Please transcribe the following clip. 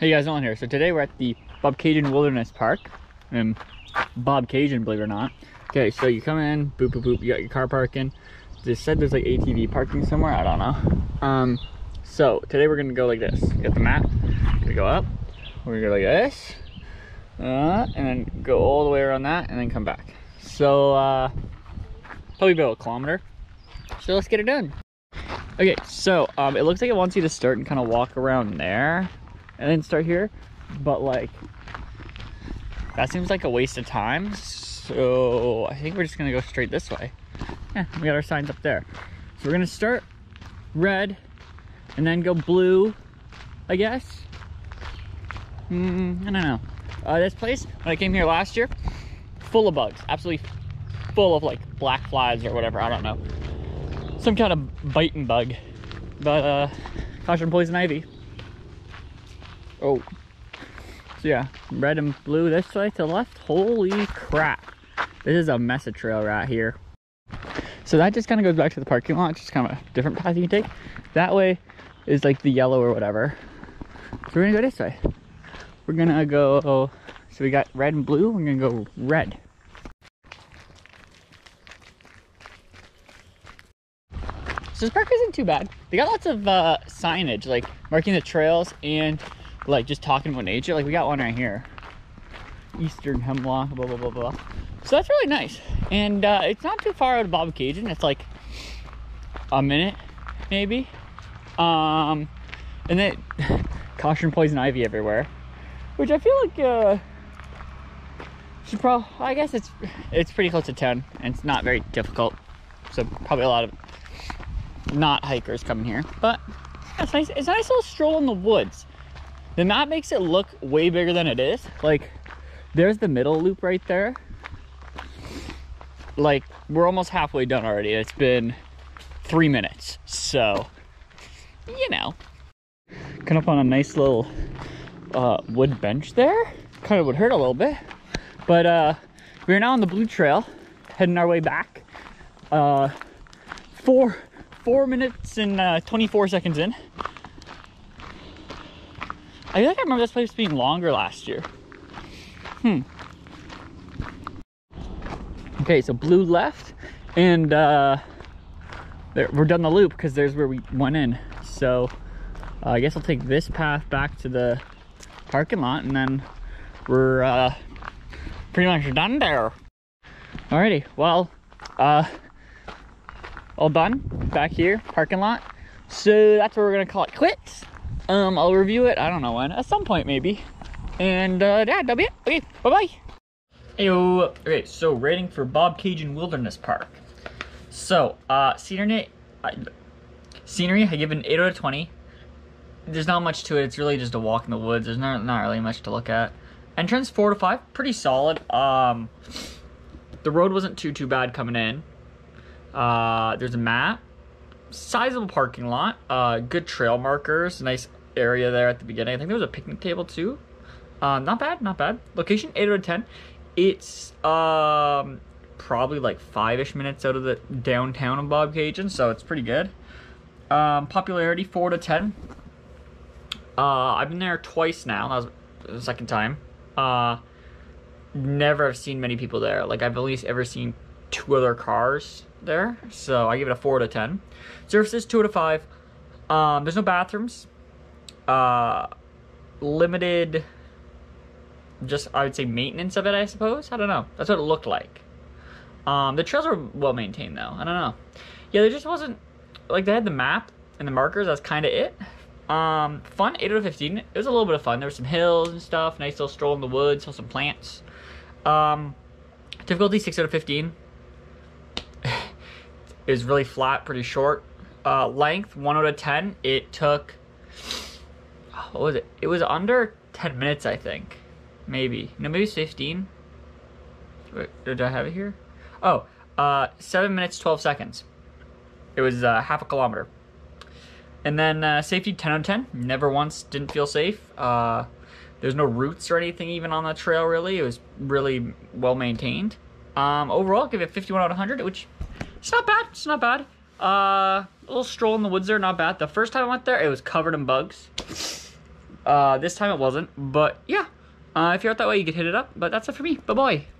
Hey guys, Nolan here. So today we're at the Bobcaygeon Wilderness Park. And Bobcaygeon, believe it or not. Okay, so you come in, boop, boop, boop, you got your car parking. They said there's like ATV parking somewhere, I don't know. Um, so today we're gonna go like this. Get the map, gonna go up, we're gonna go like this, uh, and then go all the way around that, and then come back. So, uh, probably about a kilometer. So let's get it done. Okay, so um, it looks like it wants you to start and kind of walk around there and then start here. But like that seems like a waste of time. So i think we're just gonna go straight this way. Yeah we got our signs up there. So we're gonna start red and then go blue i guess. Mm, i don't know. Uh, this place when i came here last year full of bugs. Absolutely full of like black flies or whatever. I don't know. Some kind of biting bug. But uh caution poison ivy Oh. So yeah, red and blue this way to left. Holy crap. This is a mess of trail right here. So that just kind of goes back to the parking lot, just kind of a different path you can take. That way is like the yellow or whatever. So we're gonna go this way. We're gonna go, so we got red and blue, we're gonna go red. So this park isn't too bad. They got lots of uh, signage, like marking the trails and like just talking about nature. Like we got one right here. Eastern hemlock, blah, blah, blah, blah. So that's really nice. And uh, it's not too far out of Bobcaygeon. It's like a minute, maybe. Um, and then caution poison ivy everywhere, which I feel like uh, should probably, I guess it's, it's pretty close to 10 and it's not very difficult. So probably a lot of not hikers coming here, but it's nice. It's a nice little stroll in the woods the map makes it look way bigger than it is. Like, there's the middle loop right there. Like, we're almost halfway done already. It's been three minutes. So, you know. Come up on a nice little uh, wood bench there. Kind of would hurt a little bit. But uh, we're now on the blue trail, heading our way back. Uh, four, four minutes and uh, 24 seconds in. I feel like I remember this place being longer last year. Hmm. Okay, so blue left, and uh, there, we're done the loop because there's where we went in. So uh, I guess I'll take this path back to the parking lot, and then we're uh, pretty much done there. Alrighty, well, uh, all done back here, parking lot. So that's where we're gonna call it quits. Um, I'll review it, I don't know when, at some point maybe. And uh, yeah, that'll be it. Okay, bye-bye. Heyo. Okay, so rating for Bobcaygeon Wilderness Park. So, uh, scenery, uh, scenery, I give it an 8 out of 20. There's not much to it, it's really just a walk in the woods. There's not, not really much to look at. Entrance 4 to 5, pretty solid. Um, the road wasn't too, too bad coming in. Uh, there's a map sizable parking lot, uh, good trail markers, nice area there at the beginning. I think there was a picnic table too. Uh, not bad, not bad. Location 8 out of 10. It's um, probably like five-ish minutes out of the downtown of Bobcaygeon, so it's pretty good. Um, popularity 4 to 10. Uh, I've been there twice now. That was the second time. Uh, never have seen many people there. Like I've at least ever seen two other cars there. So I give it a 4 out of 10. Surfaces, 2 out of 5. Um, there's no bathrooms. Uh, limited, just, I would say, maintenance of it, I suppose. I don't know. That's what it looked like. Um, the trails were well maintained, though. I don't know. Yeah, there just wasn't, like, they had the map and the markers. That's kind of it. Um, fun, 8 out of 15. It was a little bit of fun. There were some hills and stuff. Nice little stroll in the woods. Saw some plants. Um, difficulty, 6 out of 15 is really flat, pretty short. Uh, length, 1 out of 10. It took, what was it? It was under 10 minutes, I think. Maybe. No, maybe 15. Wait, did I have it here? Oh, uh, 7 minutes, 12 seconds. It was uh, half a kilometer. And then uh, safety, 10 out of 10. Never once didn't feel safe. Uh, there's no roots or anything even on the trail, really. It was really well maintained. Um, overall, give it 51 out of 100, which it's not bad. It's not bad. Uh, a little stroll in the woods there, not bad. The first time I went there, it was covered in bugs. Uh, this time it wasn't, but yeah. Uh, if you're out that way, you can hit it up. But that's it for me. Bye bye.